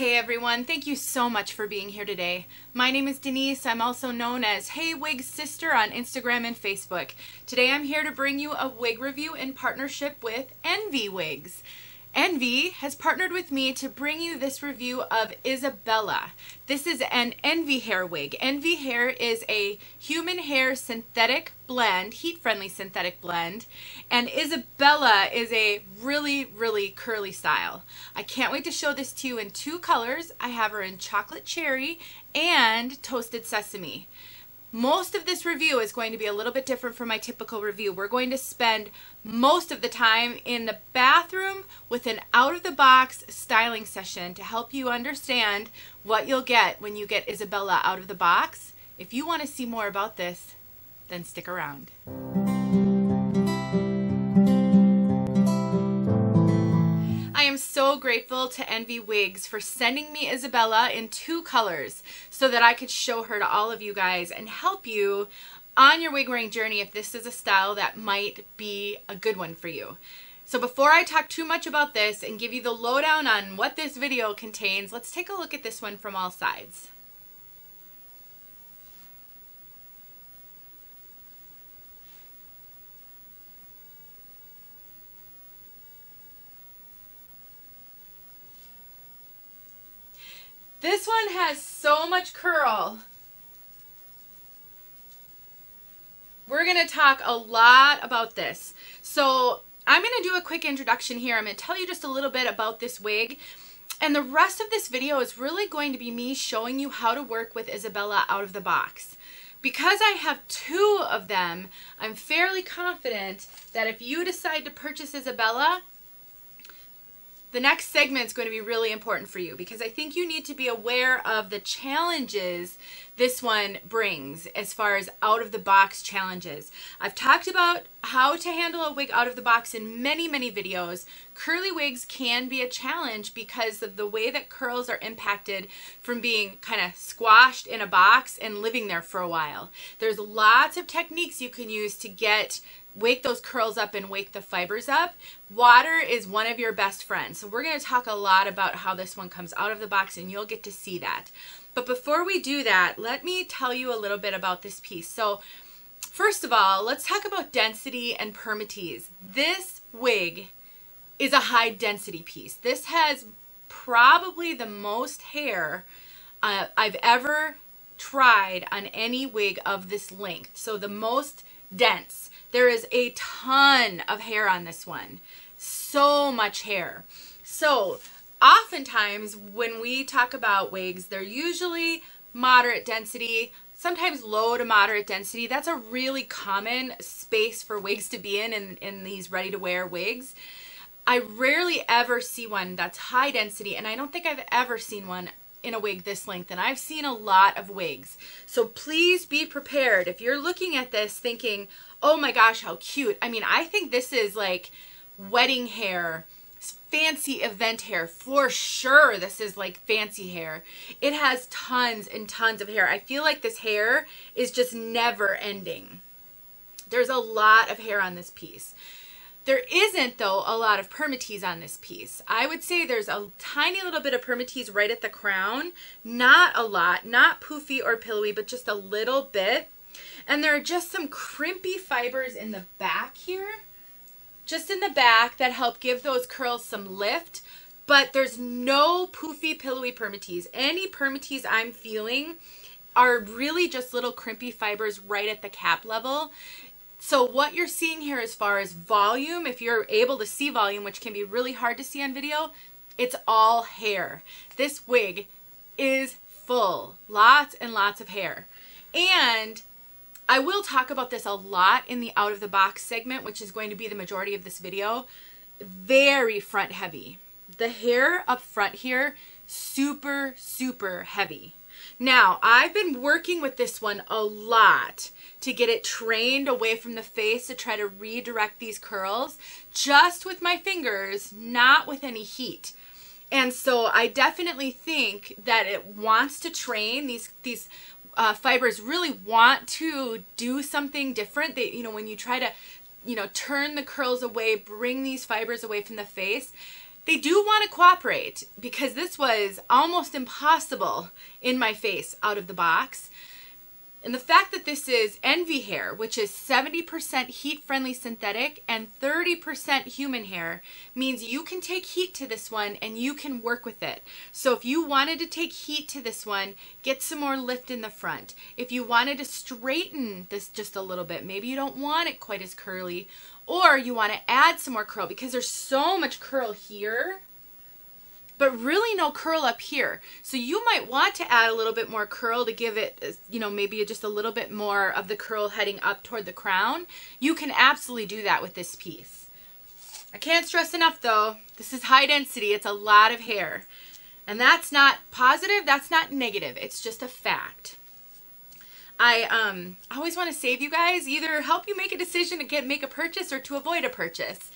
Hey everyone, thank you so much for being here today. My name is Denise. I'm also known as Hey Wig Sister on Instagram and Facebook. Today I'm here to bring you a wig review in partnership with Envy Wigs. Envy has partnered with me to bring you this review of Isabella. This is an Envy hair wig. Envy hair is a human hair synthetic blend, heat-friendly synthetic blend, and Isabella is a really, really curly style. I can't wait to show this to you in two colors. I have her in chocolate cherry and toasted sesame. Most of this review is going to be a little bit different from my typical review. We're going to spend most of the time in the bathroom with an out-of-the-box styling session to help you understand what you'll get when you get Isabella out of the box. If you want to see more about this, then stick around. So grateful to Envy Wigs for sending me Isabella in two colors so that I could show her to all of you guys and help you on your wig wearing journey if this is a style that might be a good one for you. So before I talk too much about this and give you the lowdown on what this video contains, let's take a look at this one from all sides. This one has so much curl. We're going to talk a lot about this. So I'm going to do a quick introduction here. I'm going to tell you just a little bit about this wig. And the rest of this video is really going to be me showing you how to work with Isabella out of the box. Because I have two of them, I'm fairly confident that if you decide to purchase Isabella, the next segment is going to be really important for you because I think you need to be aware of the challenges this one brings as far as out of the box challenges. I've talked about how to handle a wig out of the box in many, many videos. Curly wigs can be a challenge because of the way that curls are impacted from being kind of squashed in a box and living there for a while. There's lots of techniques you can use to get wake those curls up and wake the fibers up. Water is one of your best friends. So we're going to talk a lot about how this one comes out of the box and you'll get to see that. But before we do that, let me tell you a little bit about this piece. So first of all, let's talk about density and permatease. This wig is a high density piece. This has probably the most hair uh, I've ever tried on any wig of this length. So the most dense. There is a ton of hair on this one. So much hair. So oftentimes when we talk about wigs, they're usually moderate density, sometimes low to moderate density. That's a really common space for wigs to be in in, in these ready to wear wigs. I rarely ever see one that's high density and I don't think I've ever seen one in a wig this length and I've seen a lot of wigs. So please be prepared. If you're looking at this thinking, oh my gosh, how cute. I mean, I think this is like wedding hair, fancy event hair. For sure, this is like fancy hair. It has tons and tons of hair. I feel like this hair is just never ending. There's a lot of hair on this piece. There isn't, though, a lot of permatease on this piece. I would say there's a tiny little bit of permatease right at the crown. Not a lot, not poofy or pillowy, but just a little bit. And there are just some crimpy fibers in the back here, just in the back that help give those curls some lift. But there's no poofy, pillowy permatease. Any permatease I'm feeling are really just little crimpy fibers right at the cap level. So what you're seeing here as far as volume, if you're able to see volume, which can be really hard to see on video, it's all hair. This wig is full, lots and lots of hair. And I will talk about this a lot in the out of the box segment, which is going to be the majority of this video. Very front heavy. The hair up front here, super, super heavy. Now, I've been working with this one a lot to get it trained away from the face to try to redirect these curls just with my fingers, not with any heat. And so I definitely think that it wants to train these these uh, fibers really want to do something different. They, you know, when you try to, you know, turn the curls away, bring these fibers away from the face, they do want to cooperate because this was almost impossible in my face out of the box. And the fact that this is Envy hair, which is 70% heat friendly synthetic and 30% human hair, means you can take heat to this one and you can work with it. So if you wanted to take heat to this one, get some more lift in the front. If you wanted to straighten this just a little bit, maybe you don't want it quite as curly, or you want to add some more curl because there's so much curl here but really no curl up here. So you might want to add a little bit more curl to give it, you know, maybe just a little bit more of the curl heading up toward the crown. You can absolutely do that with this piece. I can't stress enough though, this is high density, it's a lot of hair. And that's not positive, that's not negative, it's just a fact. I um, always want to save you guys, either help you make a decision to get make a purchase or to avoid a purchase.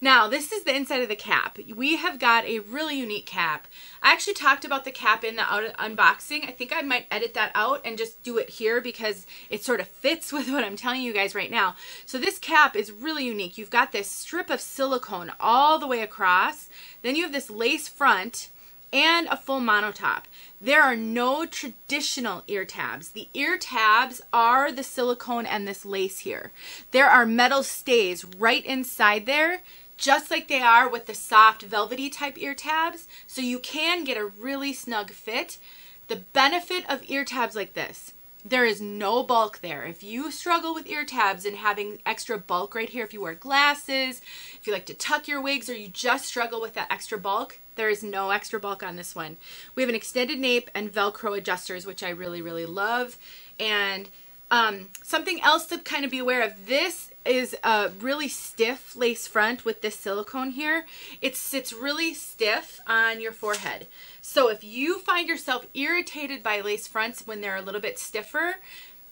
Now, this is the inside of the cap. We have got a really unique cap. I actually talked about the cap in the unboxing. I think I might edit that out and just do it here because it sort of fits with what I'm telling you guys right now. So this cap is really unique. You've got this strip of silicone all the way across. Then you have this lace front and a full monotop. There are no traditional ear tabs. The ear tabs are the silicone and this lace here. There are metal stays right inside there just like they are with the soft velvety type ear tabs. So you can get a really snug fit. The benefit of ear tabs like this, there is no bulk there. If you struggle with ear tabs and having extra bulk right here, if you wear glasses, if you like to tuck your wigs or you just struggle with that extra bulk, there is no extra bulk on this one. We have an extended nape and Velcro adjusters, which I really, really love. And um, something else to kind of be aware of, this is a really stiff lace front with this silicone here. It sits really stiff on your forehead. So if you find yourself irritated by lace fronts when they're a little bit stiffer,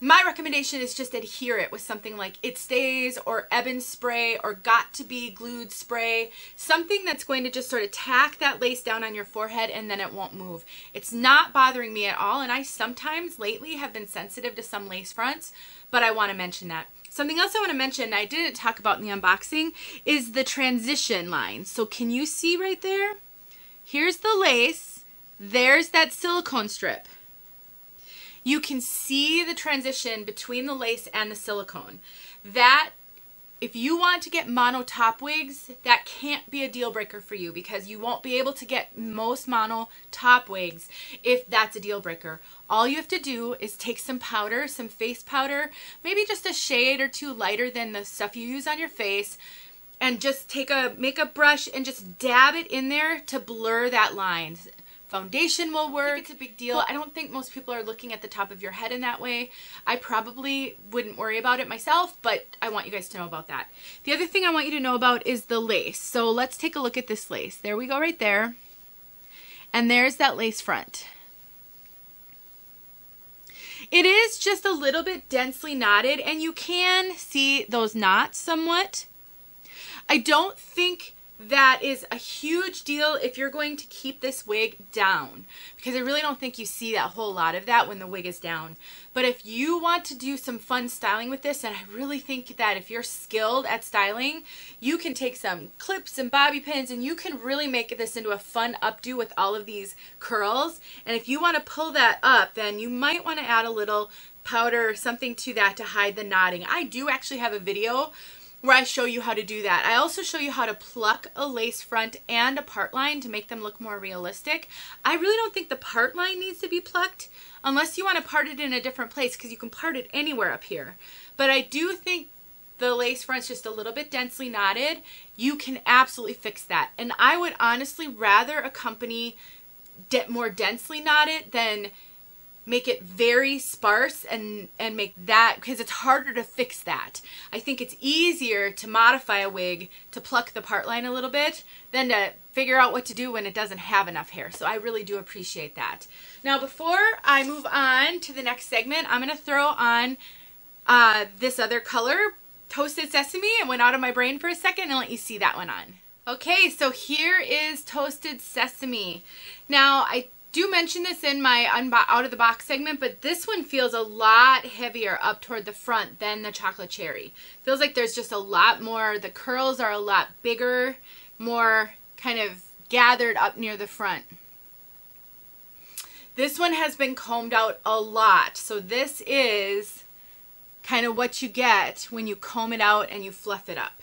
my recommendation is just adhere it with something like It Stays or Ebin spray or Got to Be glued spray. Something that's going to just sort of tack that lace down on your forehead and then it won't move. It's not bothering me at all and I sometimes lately have been sensitive to some lace fronts, but I want to mention that. Something else I want to mention I didn't talk about in the unboxing is the transition line. So can you see right there? Here's the lace. There's that silicone strip you can see the transition between the lace and the silicone. That, if you want to get mono top wigs, that can't be a deal breaker for you because you won't be able to get most mono top wigs if that's a deal breaker. All you have to do is take some powder, some face powder, maybe just a shade or two lighter than the stuff you use on your face, and just take a makeup brush and just dab it in there to blur that line foundation will work. it's a big deal. I don't think most people are looking at the top of your head in that way. I probably wouldn't worry about it myself, but I want you guys to know about that. The other thing I want you to know about is the lace. So let's take a look at this lace. There we go right there. And there's that lace front. It is just a little bit densely knotted and you can see those knots somewhat. I don't think that is a huge deal if you're going to keep this wig down because I really don't think you see that whole lot of that when the wig is down. But if you want to do some fun styling with this, and I really think that if you're skilled at styling, you can take some clips and bobby pins and you can really make this into a fun updo with all of these curls. And if you want to pull that up, then you might want to add a little powder or something to that to hide the knotting. I do actually have a video where I show you how to do that. I also show you how to pluck a lace front and a part line to make them look more realistic. I really don't think the part line needs to be plucked unless you want to part it in a different place because you can part it anywhere up here. But I do think the lace front's just a little bit densely knotted. You can absolutely fix that. And I would honestly rather a company more densely knotted than make it very sparse and and make that because it's harder to fix that. I think it's easier to modify a wig to pluck the part line a little bit than to figure out what to do when it doesn't have enough hair. So I really do appreciate that. Now before I move on to the next segment, I'm going to throw on uh, this other color, Toasted Sesame. It went out of my brain for a second and let you see that one on. Okay, so here is Toasted Sesame. Now, I do mention this in my out of the box segment, but this one feels a lot heavier up toward the front than the chocolate cherry. Feels like there's just a lot more, the curls are a lot bigger, more kind of gathered up near the front. This one has been combed out a lot. So this is kind of what you get when you comb it out and you fluff it up.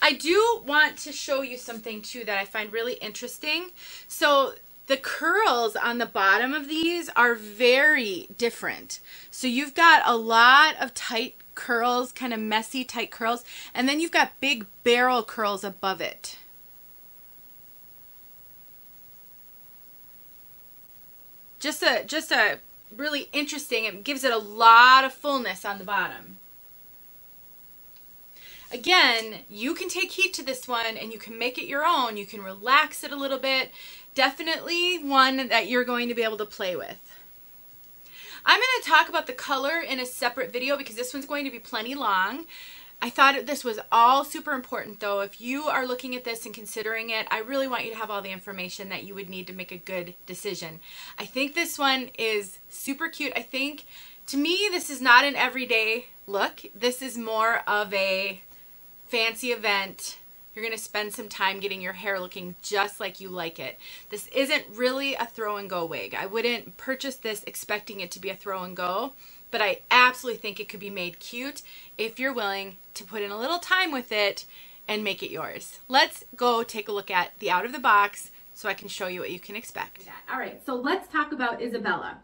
I do want to show you something too that I find really interesting. So the curls on the bottom of these are very different. So you've got a lot of tight curls, kind of messy tight curls, and then you've got big barrel curls above it. Just a just a really interesting, it gives it a lot of fullness on the bottom. Again, you can take heat to this one and you can make it your own. You can relax it a little bit. Definitely one that you're going to be able to play with. I'm going to talk about the color in a separate video because this one's going to be plenty long. I thought this was all super important though. If you are looking at this and considering it, I really want you to have all the information that you would need to make a good decision. I think this one is super cute. I think to me this is not an everyday look. This is more of a fancy event. You're going to spend some time getting your hair looking just like you like it. This isn't really a throw and go wig. I wouldn't purchase this expecting it to be a throw and go, but I absolutely think it could be made cute if you're willing to put in a little time with it and make it yours. Let's go take a look at the out of the box so I can show you what you can expect. All right, so let's talk about Isabella.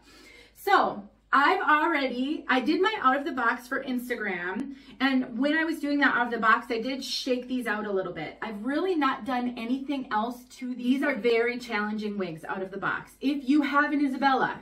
So I've already, I did my out of the box for Instagram. And when I was doing that out of the box, I did shake these out a little bit. I've really not done anything else to these. These are very challenging wigs out of the box. If you have an Isabella,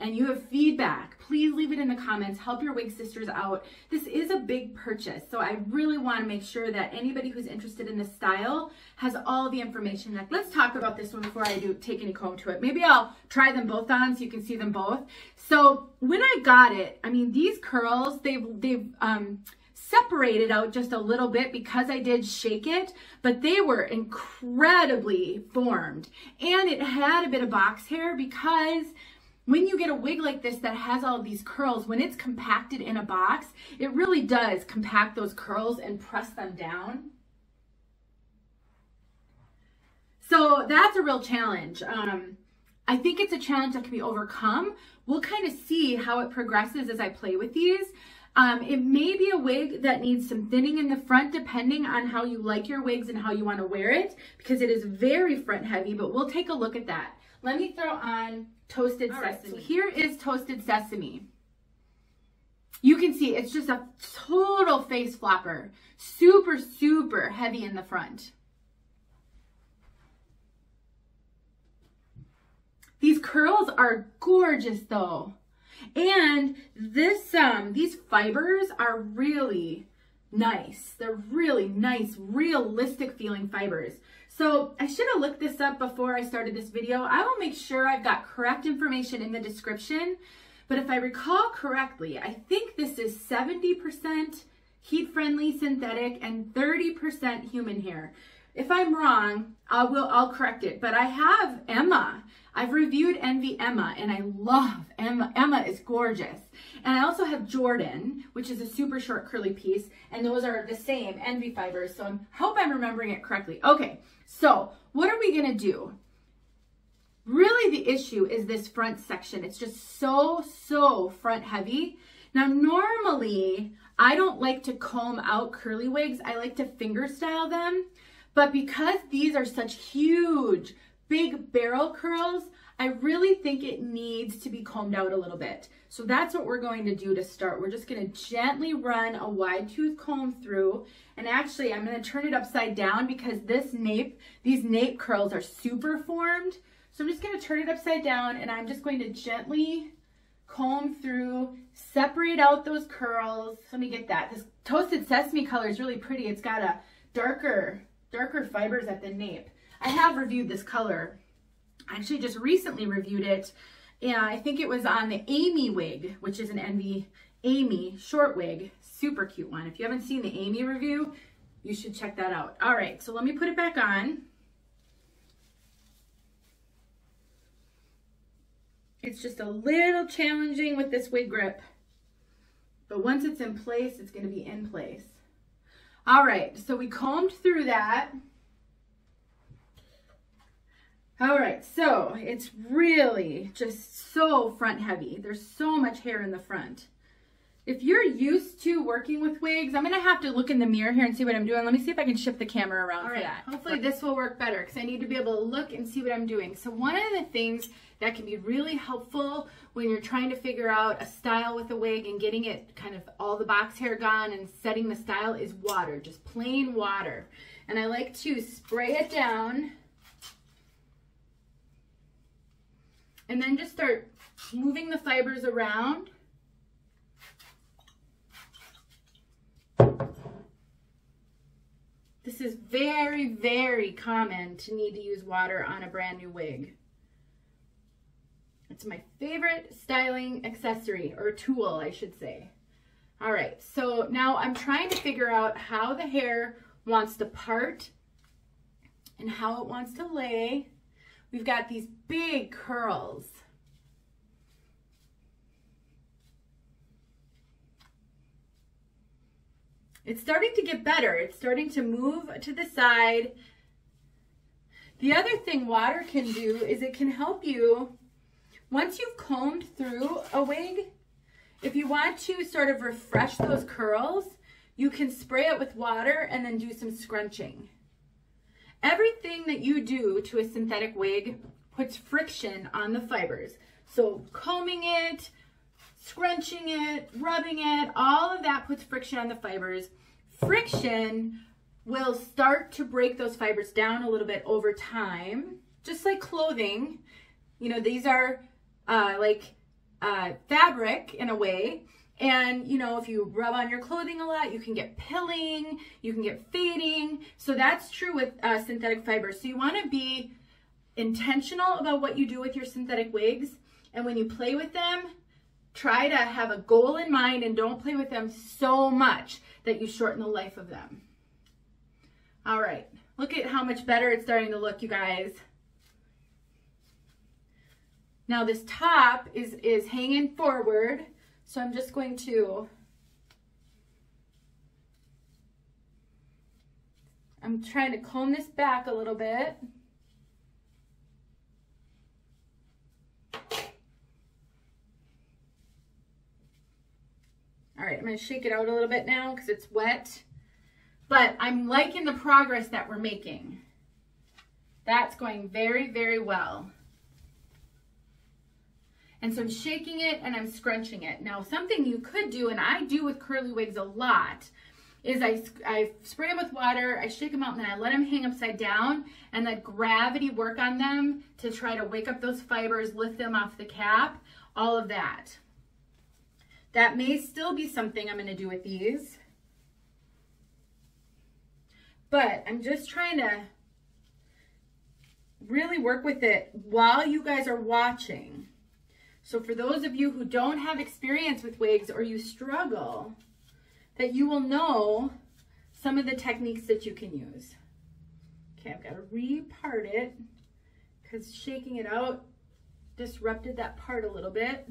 and you have feedback, please leave it in the comments. Help your wig sisters out. This is a big purchase, so I really want to make sure that anybody who's interested in this style has all the information. That Let's talk about this one before I do take any comb to it. Maybe I'll try them both on so you can see them both. So when I got it, I mean, these curls, they've, they've, um, separated out just a little bit because I did shake it, but they were incredibly formed. And it had a bit of box hair because when you get a wig like this that has all these curls, when it's compacted in a box, it really does compact those curls and press them down. So that's a real challenge. Um, I think it's a challenge that can be overcome. We'll kind of see how it progresses as I play with these. Um, it may be a wig that needs some thinning in the front depending on how you like your wigs and how you want to wear it because it is very front heavy, but we'll take a look at that. Let me throw on toasted All sesame. Right, so here is toasted sesame. You can see it's just a total face flopper. Super, super heavy in the front. These curls are gorgeous though. And this, um, these fibers are really nice. They're really nice, realistic feeling fibers. So I should have looked this up before I started this video. I will make sure I've got correct information in the description. But if I recall correctly, I think this is 70% heat-friendly synthetic and 30% human hair. If I'm wrong, I will, I'll correct it. But I have Emma. I've reviewed Envy Emma and I love Emma. Emma is gorgeous. And I also have Jordan, which is a super short curly piece. And those are the same Envy fibers. So I hope I'm remembering it correctly. Okay, so what are we to do? Really the issue is this front section. It's just so, so front heavy. Now normally I don't like to comb out curly wigs. I like to finger style them. But because these are such huge, big barrel curls, I really think it needs to be combed out a little bit. So that's what we're going to do to start. We're just gonna gently run a wide tooth comb through. And actually, I'm gonna turn it upside down because this nape, these nape curls are super formed. So I'm just gonna turn it upside down and I'm just going to gently comb through, separate out those curls. Let me get that. This toasted sesame color is really pretty. It's got a darker, darker fibers at the nape. I have reviewed this color. I actually just recently reviewed it and I think it was on the Amy wig, which is an Envy Amy short wig. Super cute one. If you haven't seen the Amy review, you should check that out. All right, so let me put it back on. It's just a little challenging with this wig grip. But once it's in place, it's going to be in place. All right, so we combed through that. All right, so it's really just so front heavy. There's so much hair in the front. If you're used to working with wigs, I'm gonna have to look in the mirror here and see what I'm doing. Let me see if I can shift the camera around All for right, that. hopefully this will work better because I need to be able to look and see what I'm doing. So one of the things that can be really helpful when you're trying to figure out a style with a wig and getting it kind of all the box hair gone and setting the style is water, just plain water. And I like to spray it down and then just start moving the fibers around. This is very, very common to need to use water on a brand new wig. It's my favorite styling accessory, or tool, I should say. All right, so now I'm trying to figure out how the hair wants to part and how it wants to lay. We've got these big curls. It's starting to get better. It's starting to move to the side. The other thing water can do is it can help you, once you've combed through a wig, if you want to sort of refresh those curls, you can spray it with water and then do some scrunching. Everything that you do to a synthetic wig puts friction on the fibers. So combing it, scrunching it, rubbing it, all of that puts friction on the fibers. Friction will start to break those fibers down a little bit over time, just like clothing. You know, these are uh, like uh, fabric in a way. And, you know, if you rub on your clothing a lot, you can get pilling, you can get fading. So that's true with uh, synthetic fibers. So you want to be intentional about what you do with your synthetic wigs. And when you play with them, try to have a goal in mind and don't play with them so much that you shorten the life of them. All right, look at how much better it's starting to look, you guys. Now this top is, is hanging forward, so I'm just going to, I'm trying to comb this back a little bit. All right, I'm gonna shake it out a little bit now because it's wet. But I'm liking the progress that we're making. That's going very, very well. And so I'm shaking it and I'm scrunching it. Now, something you could do, and I do with curly wigs a lot, is I, I spray them with water, I shake them out, and then I let them hang upside down and let gravity work on them to try to wake up those fibers, lift them off the cap, all of that. That may still be something I'm going to do with these. But I'm just trying to really work with it while you guys are watching. So for those of you who don't have experience with wigs or you struggle, that you will know some of the techniques that you can use. Okay, I've got to repart it because shaking it out disrupted that part a little bit.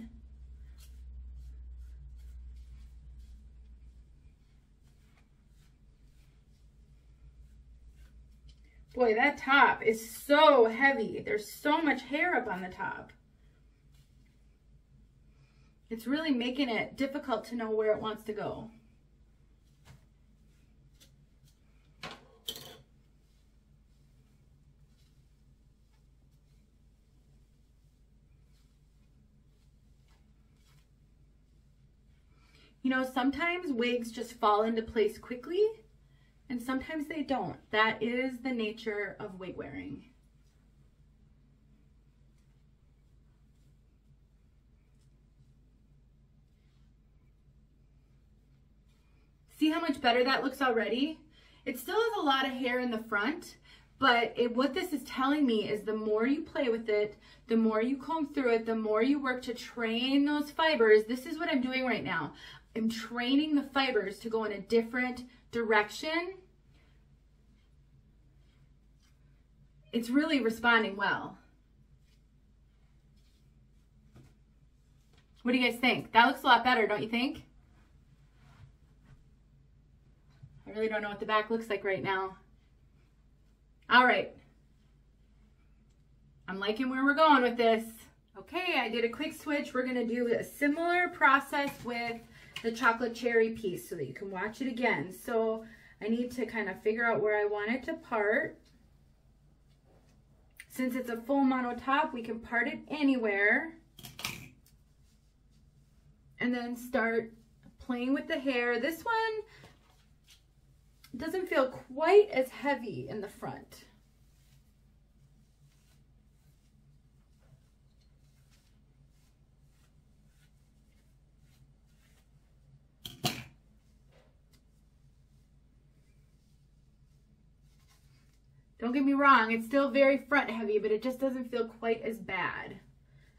Boy, that top is so heavy. There's so much hair up on the top. It's really making it difficult to know where it wants to go. You know, sometimes wigs just fall into place quickly and sometimes they don't. That is the nature of wig wearing. See how much better that looks already? It still has a lot of hair in the front, but it, what this is telling me is the more you play with it, the more you comb through it, the more you work to train those fibers. This is what I'm doing right now. I'm training the fibers to go in a different direction. It's really responding well. What do you guys think? That looks a lot better, don't you think? Really don't know what the back looks like right now. All right. I'm liking where we're going with this. Okay, I did a quick switch. We're gonna do a similar process with the chocolate cherry piece so that you can watch it again. So I need to kind of figure out where I want it to part. Since it's a full mono top, we can part it anywhere. And then start playing with the hair. This one doesn't feel quite as heavy in the front. Don't get me wrong, it's still very front heavy, but it just doesn't feel quite as bad.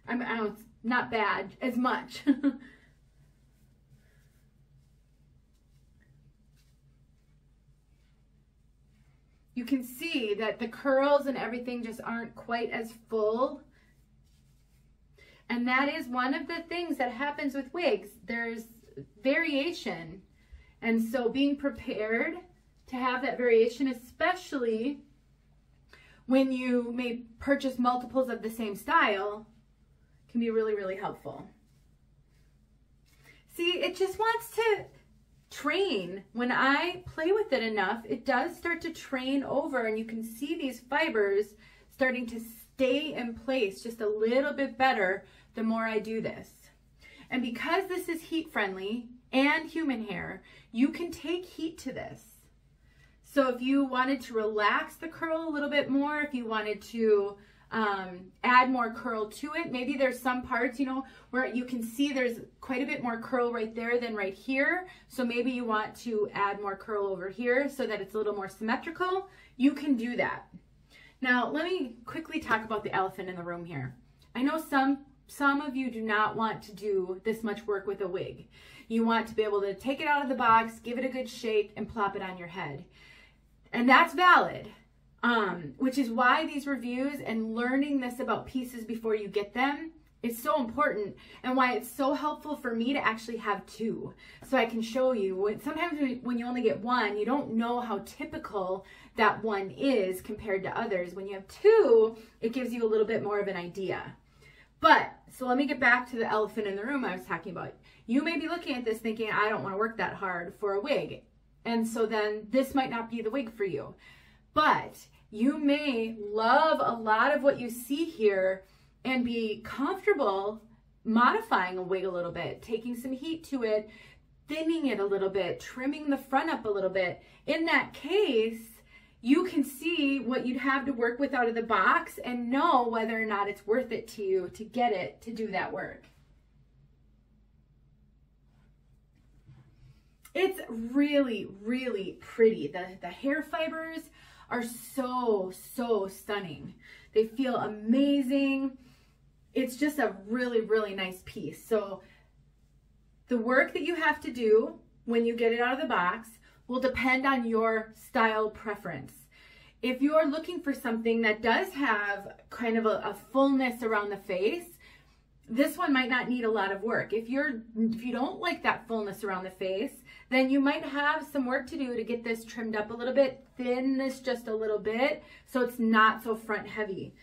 I mean, I know it's not bad as much. you can see that the curls and everything just aren't quite as full. And that is one of the things that happens with wigs. There's variation. And so being prepared to have that variation, especially when you may purchase multiples of the same style can be really, really helpful. See, it just wants to train. When I play with it enough, it does start to train over and you can see these fibers starting to stay in place just a little bit better the more I do this. And because this is heat friendly and human hair, you can take heat to this. So if you wanted to relax the curl a little bit more, if you wanted to um, add more curl to it, maybe there's some parts, you know, where you can see there's quite a bit more curl right there than right here. So maybe you want to add more curl over here so that it's a little more symmetrical. You can do that. Now, let me quickly talk about the elephant in the room here. I know some some of you do not want to do this much work with a wig. You want to be able to take it out of the box, give it a good shake, and plop it on your head. And that's valid. Um, which is why these reviews and learning this about pieces before you get them is so important and why it's so helpful for me to actually have two so I can show you. Sometimes when you only get one, you don't know how typical that one is compared to others. When you have two, it gives you a little bit more of an idea. But, so let me get back to the elephant in the room I was talking about. You may be looking at this thinking, I don't want to work that hard for a wig. And so then this might not be the wig for you. But you may love a lot of what you see here and be comfortable modifying a wig a little bit, taking some heat to it, thinning it a little bit, trimming the front up a little bit. In that case, you can see what you'd have to work with out of the box and know whether or not it's worth it to you to get it to do that work. It's really, really pretty. The, the hair fibers are so, so stunning. They feel amazing. It's just a really, really nice piece. So the work that you have to do when you get it out of the box will depend on your style preference. If you're looking for something that does have kind of a, a fullness around the face, this one might not need a lot of work. If you're if you don't like that fullness around the face, then you might have some work to do to get this trimmed up a little bit, thin this just a little bit so it's not so front heavy.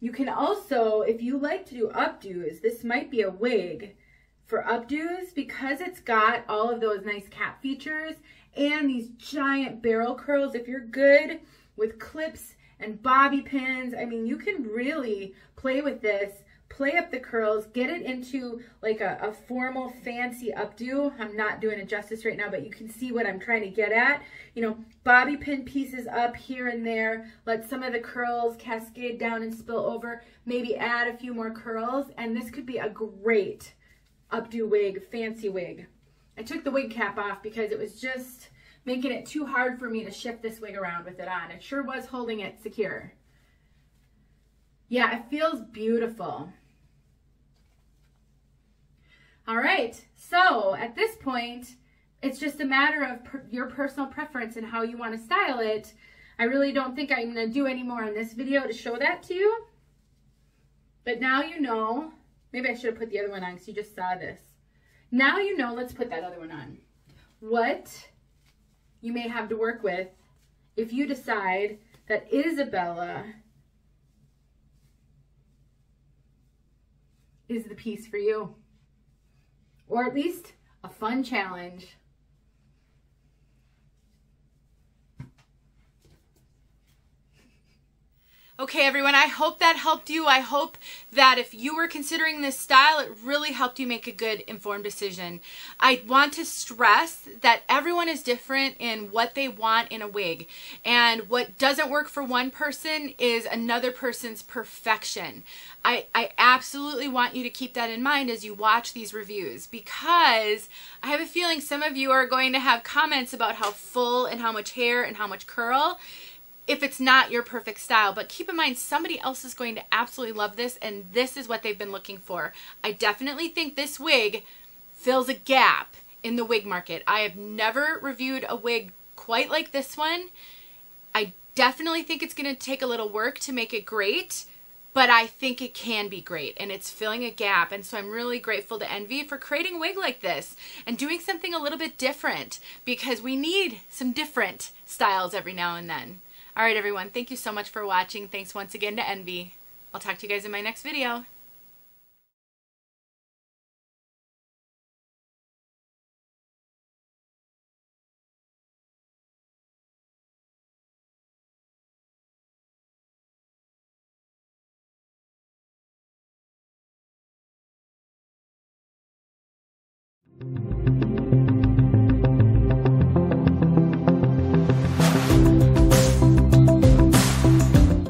You can also, if you like to do updos, this might be a wig for updos because it's got all of those nice cap features and these giant barrel curls. If you're good with clips and bobby pins, I mean, you can really play with this play up the curls, get it into like a, a, formal fancy updo. I'm not doing it justice right now, but you can see what I'm trying to get at. You know, bobby pin pieces up here and there, let some of the curls cascade down and spill over, maybe add a few more curls, and this could be a great updo wig, fancy wig. I took the wig cap off because it was just making it too hard for me to shift this wig around with it on. It sure was holding it secure. Yeah, it feels beautiful. All right, so at this point, it's just a matter of per your personal preference and how you want to style it. I really don't think I'm going to do any more in this video to show that to you. But now you know, maybe I should have put the other one on because you just saw this. Now you know, let's put that other one on. What you may have to work with if you decide that Isabella is the piece for you. Or at least a fun challenge. Okay, everyone, I hope that helped you. I hope that if you were considering this style, it really helped you make a good informed decision. I want to stress that everyone is different in what they want in a wig. And what doesn't work for one person is another person's perfection. I, I absolutely want you to keep that in mind as you watch these reviews because I have a feeling some of you are going to have comments about how full and how much hair and how much curl if it's not your perfect style. But keep in mind, somebody else is going to absolutely love this, and this is what they've been looking for. I definitely think this wig fills a gap in the wig market. I have never reviewed a wig quite like this one. I definitely think it's going to take a little work to make it great, but I think it can be great and it's filling a gap. And so I'm really grateful to Envy for creating a wig like this and doing something a little bit different because we need some different styles every now and then. All right, everyone. Thank you so much for watching. Thanks once again to Envy. I'll talk to you guys in my next video.